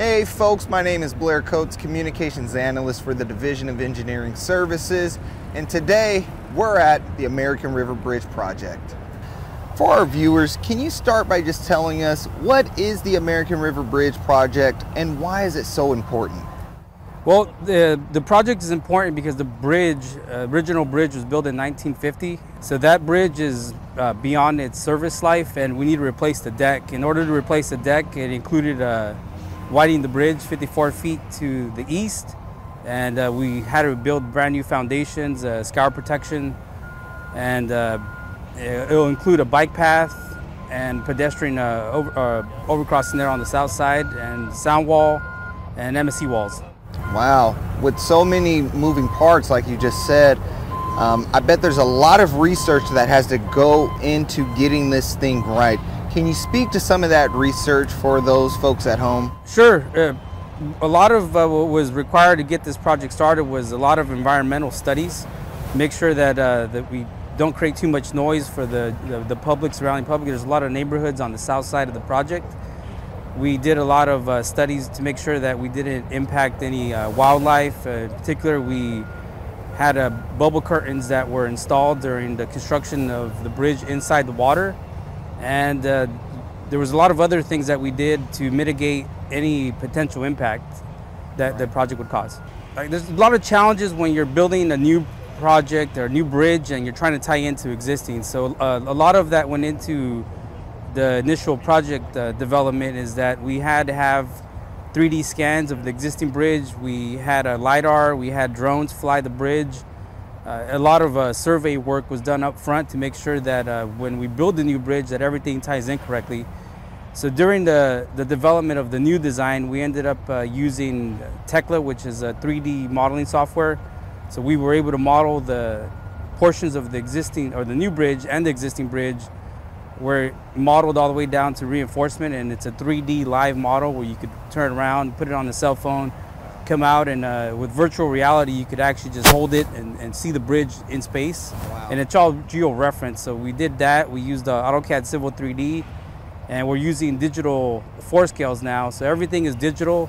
Hey folks, my name is Blair Coates, Communications Analyst for the Division of Engineering Services, and today we're at the American River Bridge Project. For our viewers, can you start by just telling us what is the American River Bridge Project and why is it so important? Well, the, the project is important because the bridge, uh, original bridge was built in 1950. So that bridge is uh, beyond its service life and we need to replace the deck. In order to replace the deck, it included uh, widening the bridge 54 feet to the east, and uh, we had to build brand new foundations, uh, scour protection, and uh, it'll include a bike path and pedestrian uh, over, uh, overcrossing there on the south side, and sound wall and MSE walls. Wow, with so many moving parts, like you just said, um, I bet there's a lot of research that has to go into getting this thing right. Can you speak to some of that research for those folks at home? Sure. Uh, a lot of uh, what was required to get this project started was a lot of environmental studies. Make sure that uh, that we don't create too much noise for the, the, the public, surrounding public. There's a lot of neighborhoods on the south side of the project. We did a lot of uh, studies to make sure that we didn't impact any uh, wildlife. Uh, in particular, we had bubble curtains that were installed during the construction of the bridge inside the water and uh, there was a lot of other things that we did to mitigate any potential impact that the project would cause. Like, there's a lot of challenges when you're building a new project or a new bridge and you're trying to tie into existing. So uh, a lot of that went into the initial project uh, development is that we had to have 3D scans of the existing bridge. We had a LiDAR, we had drones fly the bridge. Uh, a lot of uh, survey work was done up front to make sure that uh, when we build the new bridge that everything ties in correctly. So during the, the development of the new design, we ended up uh, using Tekla, which is a 3D modeling software. So we were able to model the portions of the existing or the new bridge and the existing bridge were modeled all the way down to reinforcement and it's a 3D live model where you could turn around, put it on the cell phone, come out and uh, with virtual reality you could actually just hold it and, and see the bridge in space. Wow. and it's all geo-referenced so we did that. We used uh, AutoCAD Civil 3D and we're using digital forescales now. So everything is digital.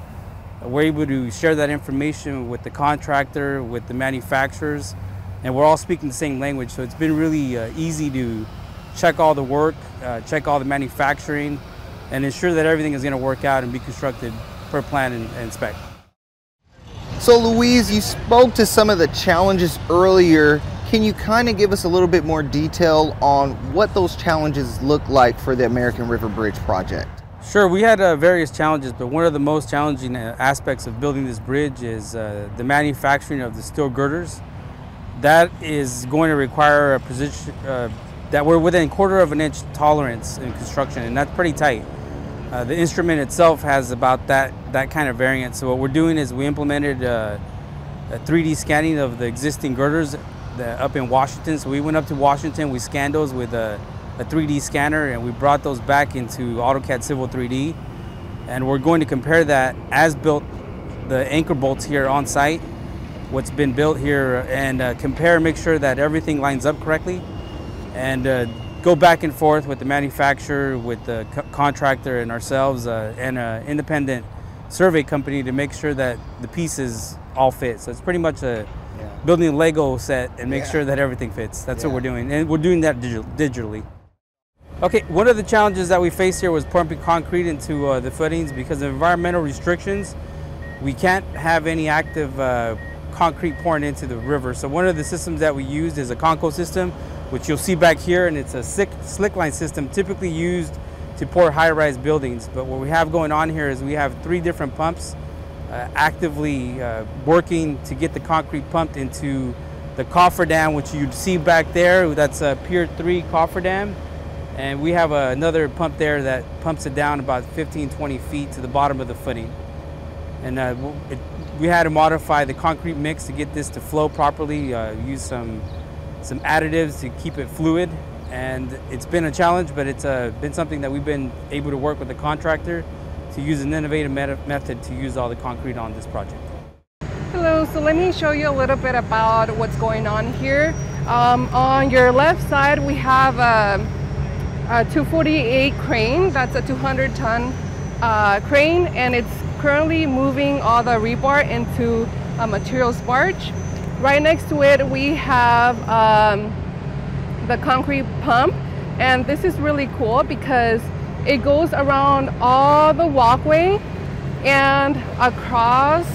We're able to share that information with the contractor with the manufacturers and we're all speaking the same language. So it's been really uh, easy to check all the work uh, check all the manufacturing and ensure that everything is going to work out and be constructed per plan and, and spec. So Louise, you spoke to some of the challenges earlier. Can you kind of give us a little bit more detail on what those challenges look like for the American River Bridge project? Sure, we had uh, various challenges, but one of the most challenging uh, aspects of building this bridge is uh, the manufacturing of the steel girders. That is going to require a position uh, that we're within a quarter of an inch tolerance in construction, and that's pretty tight. Uh, the instrument itself has about that, that kind of variance. So what we're doing is we implemented uh, a 3D scanning of the existing girders up in Washington. So we went up to Washington, we scanned those with a, a 3D scanner and we brought those back into AutoCAD Civil 3D. And we're going to compare that as built, the anchor bolts here on site, what's been built here and uh, compare, make sure that everything lines up correctly. And uh, go back and forth with the manufacturer, with the co contractor, and ourselves, uh, and an independent survey company to make sure that the pieces all fit. So it's pretty much a yeah. building a Lego set and make yeah. sure that everything fits. That's yeah. what we're doing, and we're doing that dig digitally. Okay, one of the challenges that we faced here was pumping concrete into uh, the footings because of environmental restrictions. We can't have any active uh, concrete pouring into the river. So one of the systems that we used is a Conco system, which you'll see back here, and it's a slick line system typically used to pour high-rise buildings. But what we have going on here is we have three different pumps uh, actively uh, working to get the concrete pumped into the cofferdam, which you see back there. That's a Pier 3 cofferdam. And we have another pump there that pumps it down about 15, 20 feet to the bottom of the footing. And uh, it, we had to modify the concrete mix to get this to flow properly, uh, use some some additives to keep it fluid. And it's been a challenge, but it's uh, been something that we've been able to work with the contractor to use an innovative method to use all the concrete on this project. Hello, so let me show you a little bit about what's going on here. Um, on your left side, we have a, a 248 crane. That's a 200 ton uh, crane and it's currently moving all the rebar into a materials barge. Right next to it, we have um, the concrete pump. And this is really cool because it goes around all the walkway and across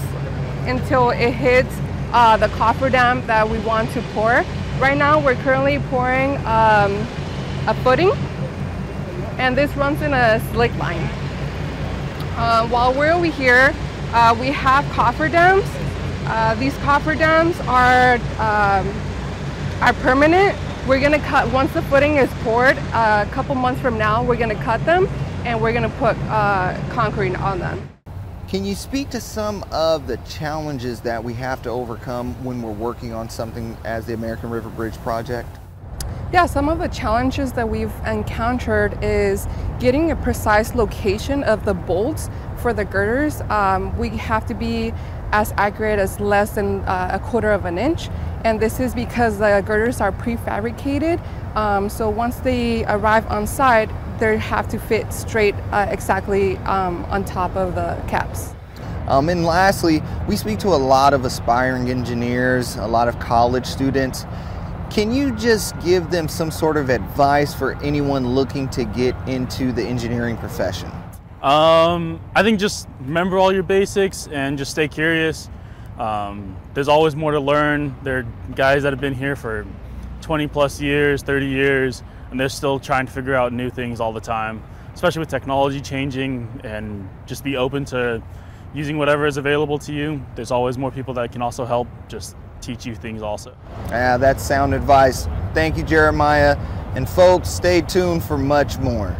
until it hits uh, the cofferdam that we want to pour. Right now, we're currently pouring um, a footing, and this runs in a slick line. Uh, while we're over here, uh, we have cofferdams. Uh, these cofferdams are um, are permanent. We're gonna cut once the footing is poured. Uh, a couple months from now, we're gonna cut them and we're gonna put uh, concrete on them. Can you speak to some of the challenges that we have to overcome when we're working on something as the American River Bridge project? Yeah, some of the challenges that we've encountered is getting a precise location of the bolts for the girders. Um, we have to be as accurate as less than uh, a quarter of an inch. And this is because the girders are prefabricated. Um, so once they arrive on site, they have to fit straight uh, exactly um, on top of the caps. Um, and lastly, we speak to a lot of aspiring engineers, a lot of college students. Can you just give them some sort of advice for anyone looking to get into the engineering profession? Um, I think just remember all your basics and just stay curious. Um, there's always more to learn. There are guys that have been here for 20 plus years, 30 years, and they're still trying to figure out new things all the time, especially with technology changing and just be open to using whatever is available to you. There's always more people that can also help just teach you things also. Yeah, that's sound advice. Thank you, Jeremiah. And folks, stay tuned for much more.